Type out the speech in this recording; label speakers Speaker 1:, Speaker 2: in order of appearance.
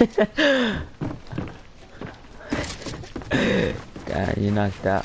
Speaker 1: God, you knocked out.